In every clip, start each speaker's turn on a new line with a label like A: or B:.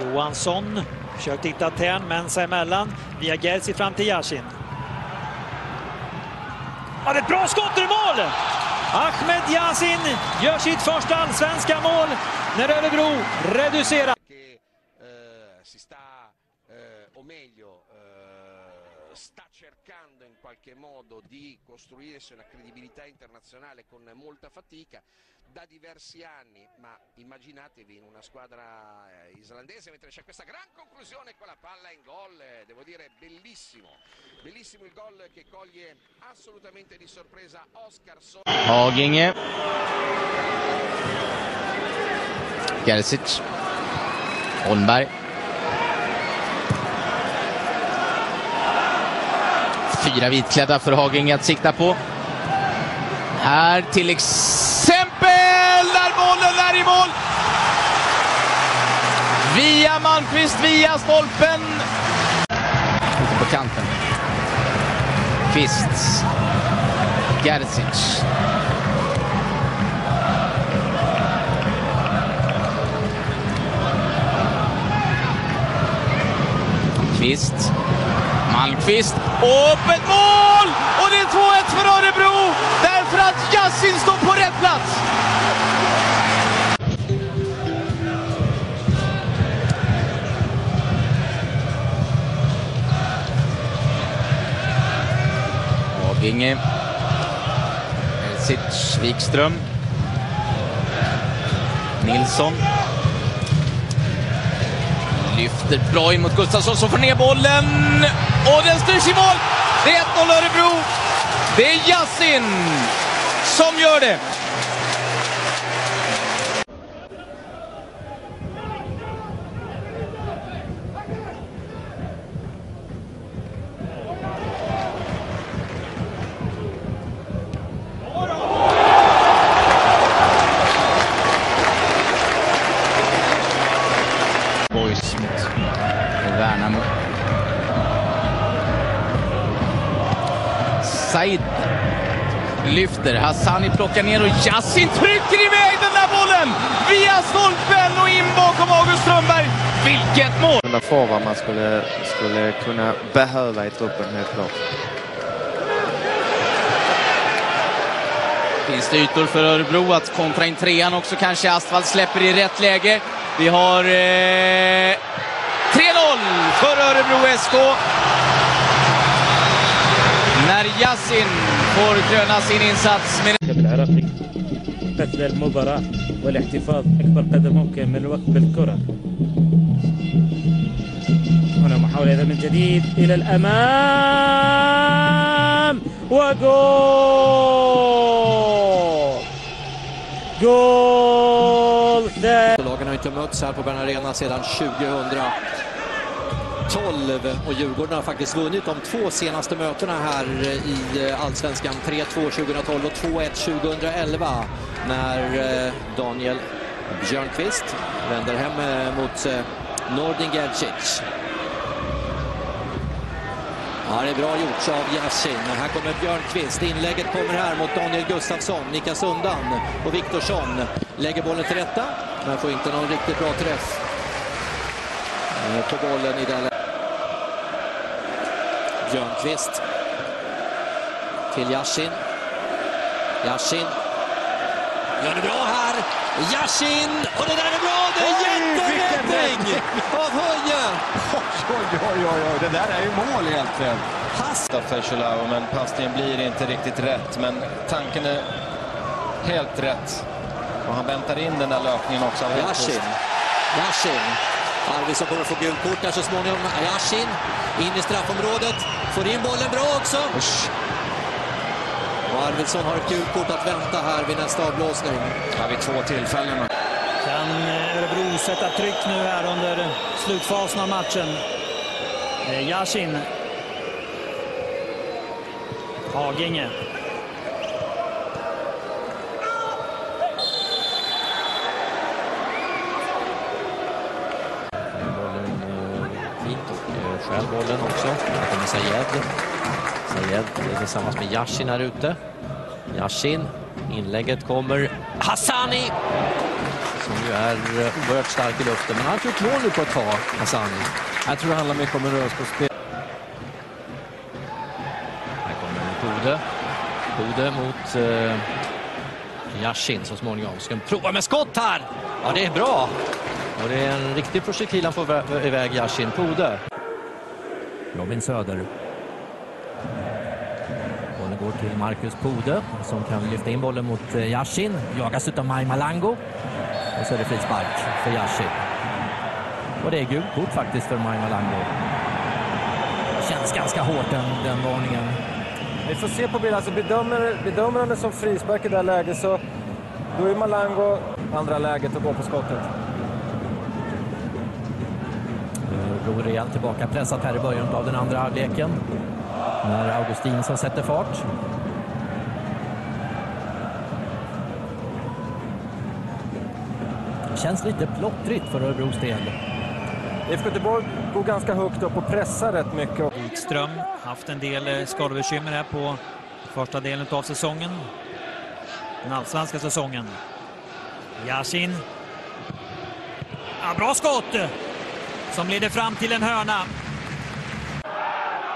A: Johansson försökte hitta Tern, men sig emellan. Via Gerzi fram till Yashin. Ja, det är ett bra skott i mål! Ahmed Yasin gör sitt första allsvenska mål när Örebro reducerar.
B: Cercando in qualche modo di costruirsi una credibilità internazionale con molta fatica da diversi anni, ma immaginatevi in una squadra eh, islandese mentre c'è questa gran conclusione con la palla in gol, eh, devo dire bellissimo, bellissimo il gol che coglie assolutamente di sorpresa Oskarsson.
C: Haginge. Gerzic. Holmberg. Fyra vitklädda för Haginge att sikta på. Här till exempel där bollen är i mål. Via Malmqvist, via stolpen. Ute på kanten. Kvist. Gerzic. Kvist. Malmqvist. Öppet mål! Och det är 2-1 för Örebro därför att Yassin står på rätt plats. Haginge. Elsic, Wikström. Nilsson. Lyfter bra in mot Gustafsson som får ner bollen. Och den styrs i mål! Det är 1-0 Örebro. Det är Yassin som gör det. Said lyfter. Hassani plockar ner och Yassin trycker iväg den där bollen! Via stolpen och in bakom August Strömberg. Vilket mål!
D: Den där forward man skulle, skulle kunna behöva i truppen helt klart.
C: Finns det ytor för Örebro att kontra in trean också kanske. Astvald släpper i rätt läge. Vi har eh, 3-0 för Örebro SK. ياسين خورجنا ياسين إنساتس من
E: العراقي قتل المباراة والاحتفاظ أكبر قدر ممكن من الوقت بالكرة. هنا محاولة من جديد إلى الأمام وجول! جول! ثاني
F: 2000. 12 och Djurgården har faktiskt vunnit de två senaste mötena här i eh, Allsvenskan. 3-2 2012 och 2-1 2011 när eh, Daniel Björnqvist vänder hem eh, mot Nordin Gerzic. Ja, det är bra gjort av Yasin. Här kommer Björnqvist. Inlägget kommer här mot Daniel Gustafsson. Nickas undan. Och Viktorsson lägger bollen till rätta. Men får inte någon riktigt bra träff på bollen i det Björnqvist. Till Yashin. Yashin. Gör det bra här. Yashin! Och det där är bra! Det är jätteräddning av Höje!
G: Oj, oj, oj, oj, det där är ju mål egentligen.
F: Pass.
G: För Chilao, men passningen blir inte riktigt rätt. Men tanken är helt rätt. Och han väntar in den där löpningen också. av.
F: Yashin. Yashin. Arvidsson kommer få gult kort där så småningom. Yashin in i straffområdet. Får in bollen bra också.
G: Usch.
F: Och Arvidsson har ett gult kort att vänta här vid nästa avblåsning.
G: Ja, vid två tillfällen.
A: Kan eh, Örebro sätta tryck nu här under slutfasen av matchen? Eh, Yashin. Haginge.
F: Stjäl bollen också. Här kommer Sayed. Sayed är tillsammans med Yashin här ute. Yashin. Inlägget kommer Hassani. Som ju är eh, oerhört stark i luften. Men han har gjort mål nu på ett tag, Hassani.
G: Jag tror det handlar mycket om rörelsespel.
F: Här kommer Bode. Bode mot eh, Yashin så småningom. Ska prova med skott här! Ja, det är bra. Och det är en riktig projektil han får vä- iväg Yashin. Bode.
H: Robin Söder. Bollen går till Marcus Pode som kan lyfta in bollen mot eh, Yashin. Jagas utav Maj Malango. Och så är det frispark för Yashin. Och det är gult kort faktiskt för Maj Malango. Känns ganska hårt den, den varningen.
I: Vi får se på bilden. Alltså bedömer, bedömer han det som frispark i det här läget så då är Malango andra läget att gå på skottet.
H: Örebro rejält tillbaka pressat här i början av den andra halvleken. När Augustinsson sätter fart. Känns lite plottrigt för Örebros del.
I: IFK Göteborg går ganska högt upp och pressar rätt mycket.
A: Wikström haft en del eh, skadebekymmer här på första delen av säsongen. Den allsvenska säsongen. Yasin. Ja, bra skott! Som leder fram till en hörna.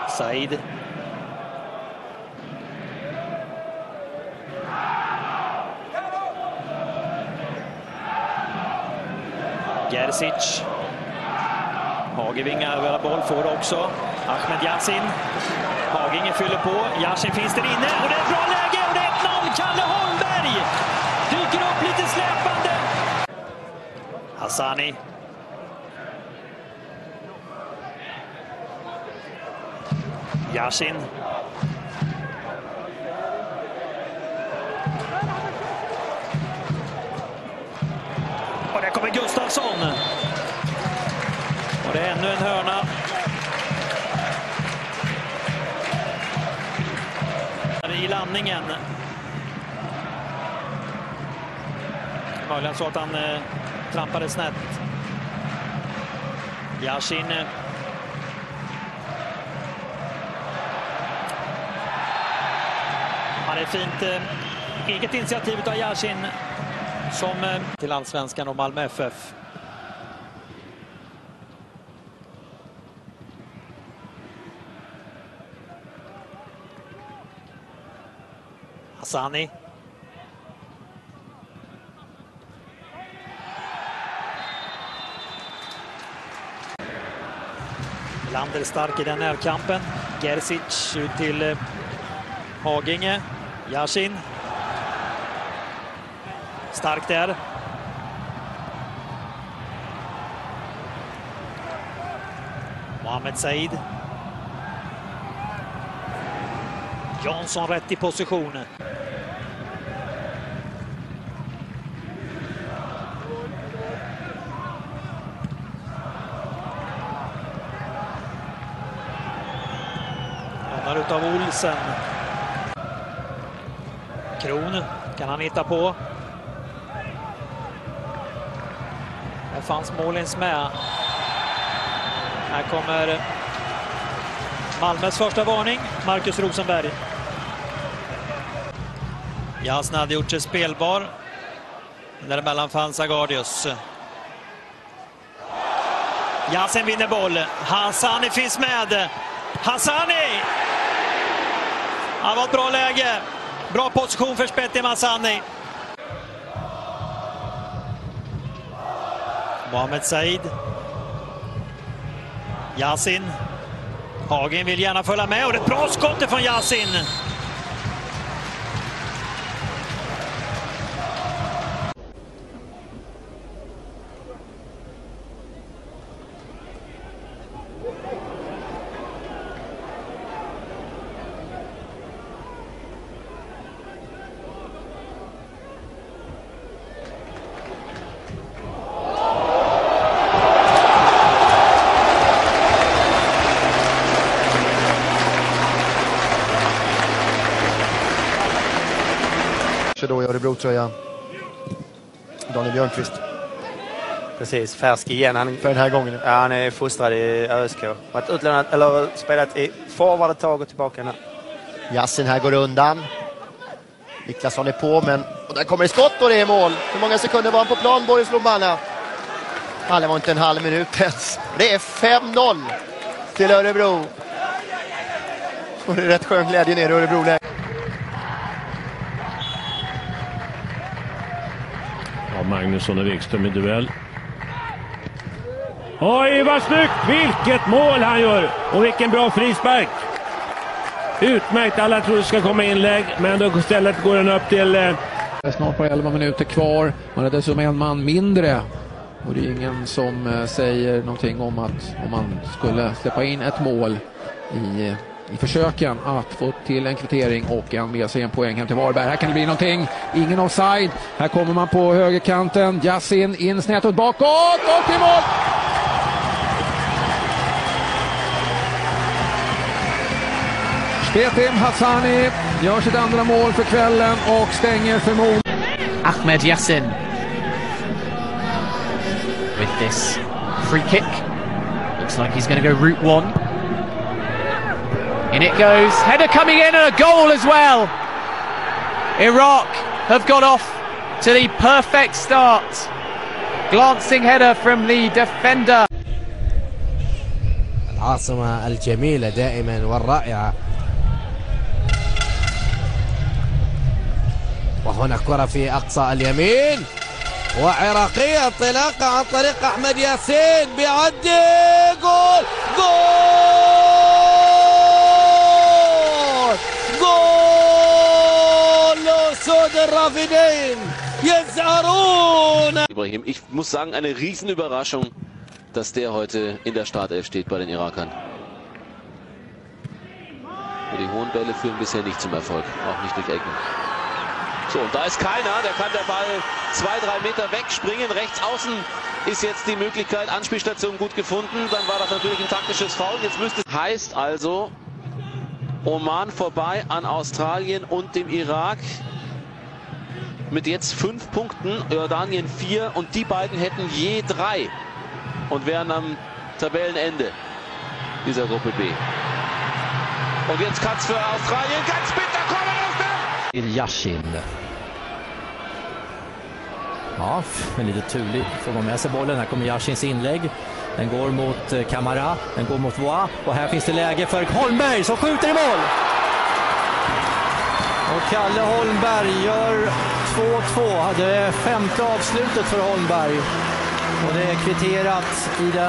A: Said. Gerzic. Hagevinga över boll får också. Ahmed Yasin. Haginge fyller på. Yasin finns där inne och det är ett bra läge och det är 1-0. Kalle Holmberg dyker upp lite släpande. Hassani. Yasin. Och där kommer Gustafsson. Och det är ännu en hörna. I landningen. Möjligen så att han eh, trampade snett. Yashin. Fint eh, eget initiativ av Yashin som eh, till Allsvenskan och Malmö FF. Hassani. Lander stark i den närkampen. Gerzic ut till eh, Haginge. Yasin. Stark där. Mohamed Said. Jansson rätt i position. Lämnar utav Olsen. Kron kan han hitta på. Där fanns Molins med. Här kommer Malmös första varning, Marcus Rosenberg. Jasna hade gjort sig spelbar. Däremellan fanns Agardius. Jasen vinner boll. Hassani finns med. Hassani! Det var ett bra läge. Bra position för Spetti Masani. Mohamed Said. Yasin. Hagen vill gärna följa med och det är ett bra skott från Yasin.
J: Då i Örebro-tröja. Daniel Björnqvist.
K: Precis, färsk igen. Han,
J: För den här gången.
K: ja, han är fostrad i ÖSK. Varit utlånad, eller spelat i forward ett tag och tillbaka nu.
J: Yasin här går undan. Niklasson är på, men och där kommer det skott och det är mål. Hur många sekunder var han på plan, Boris Lomana? Ja, det var inte en halv minut ens. Det är 5-0 till Örebro. Och det är rätt skön glädje nere i Örebro.
G: Ja, Magnusson och Wikström i duell. Oj, vad snyggt! Vilket mål han gör! Och vilken bra frispark! Utmärkt! Alla trodde det ska komma inlägg, men då istället går den upp till... Eh...
L: Snart bara 11 minuter kvar. Man är dessutom en man mindre. Och det är ingen som eh, säger någonting om att om man skulle släppa in ett mål i, eh, i försöken att få till en kvittering och en med sig en poäng hem till Varberg. Här kan det bli någonting. Ingen offside. Här kommer man på högerkanten. Yassin in snett och bakåt och i mål! Spetim Hassani gör sitt andra mål för kvällen och stänger för mål.
M: Ahmed Yassin with this free kick. Looks like he's going to go route one. In it goes. Header coming in and a goal as well. Iraq have got off to the perfect start. Glancing header from the defender.
N: العاصمة الجميلة دائما والرائعة وهنا كرة في أقصى اليمين وعراقية انطلاقة عن طريق أحمد ياسين بيعدي جول جول الرافدين يزعرون
O: Ibrahim, ich muss sagen, eine Riesenüberraschung, dass der heute in der Startelf steht bei den Irakern. Die hohen Bälle führen bisher nicht zum Erfolg, auch nicht durch Ecken. So, und da ist keiner, der kann der Ball zwei, drei Meter wegspringen. Rechts außen ist jetzt die Möglichkeit, Anspielstation gut gefunden. Dann war das natürlich ein taktisches Foul. Jetzt müsste heißt also Oman vorbei an Australien und dem Irak Mit jetzt fünf Punkten, Jordanien vier und die beiden hätten je drei und wären am Tabellenende dieser Gruppe B. Und jetzt Katz für Australien ganz bitter kommen.
F: Till Yashin. Ja, en lite turlig får man med sig bollen. Här kommer Yashins inlägg. Den går mot eh, Kamara, den går mot Voa och här finns det läge för Holmberg som skjuter i mål. Och Kalle Holmberg gör 2-2. Det är femte avslutet för Holmberg. Och det är kvitterat i den